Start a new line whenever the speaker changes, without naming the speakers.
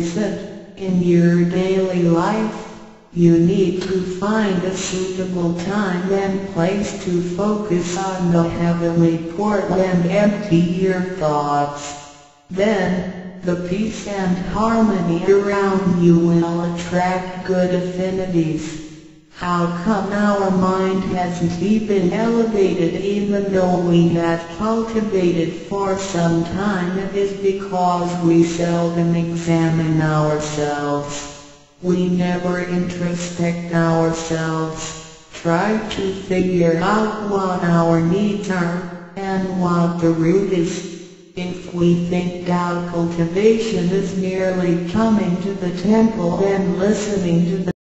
said, in your daily life, you need to find a suitable time and place to focus on the heavenly port and empty your thoughts. Then, the peace and harmony around you will attract good affinities. How come our mind hasn't been elevated even though we have cultivated for some time? It is because we seldom examine ourselves. We never introspect ourselves, try to figure out what our needs are, and what the root is. If we think Tao cultivation is merely coming to the temple and listening to the